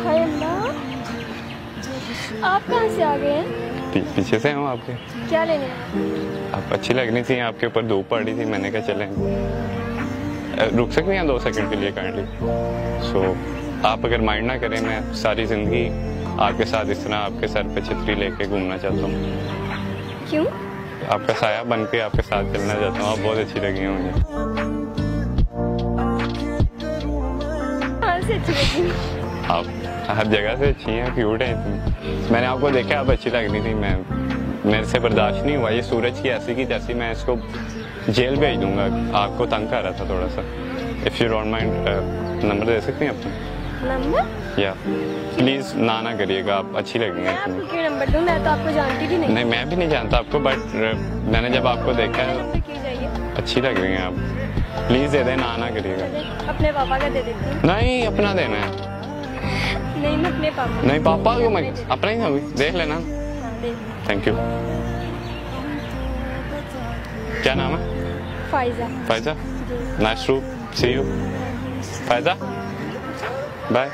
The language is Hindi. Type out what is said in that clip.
हाय आप कहाँ से आ गए हैं? पी, पीछे से हूँ आपके। क्या लेने आप अच्छी लगनी थी आपके ऊपर धूप पड़ रही थी मैंने कहा चलें। रुक सकते हैं दो सेकंड के लिए काइंडली सो so, आप अगर माइंड ना करें मैं सारी ज़िंदगी आपके साथ इस तरह आपके सर पे छतरी लेके घूमना चाहता हूँ। क्यों? आपका साया बन के आपके साथ चलना चाहता हूँ आप बहुत अच्छी लगी हैं मुझे से अच्छी आप हर जगह से अच्छी हैं क्यूट हैं इतनी मैंने आपको देखा आप अच्छी लग रही थी मैं मेरे से बर्दाश्त नहीं हुआ। ये सूरज की ऐसी की जैसी मैं इसको जेल भेज दूँगा। आपको तंग कर रहा था थोड़ा सा। If you don't mind number दे सकती हैं अपना? नंबर? या प्लीज़ ना ना करिएगा आप अच्छी लगेंगे मैं आपको क्यों नंबर दूँ? मैं तो आपको जानती भी नहीं। नहीं मैं भी नहीं जानता आपको बट मैंने जब आपको देखा है अच्छी लग रही हैं आप। प्लीज़ दे दें ना ना करिएगा अपने पापा का दे देती हूँ। नहीं अपना देना है। नहीं मैं अपने पापा नहीं पापा को मैं अपना ही होगी देख लेना। हाँ, थैंक यू क्या नाम है? Faiza Faiza. Nice to see you फ़ायदा बाय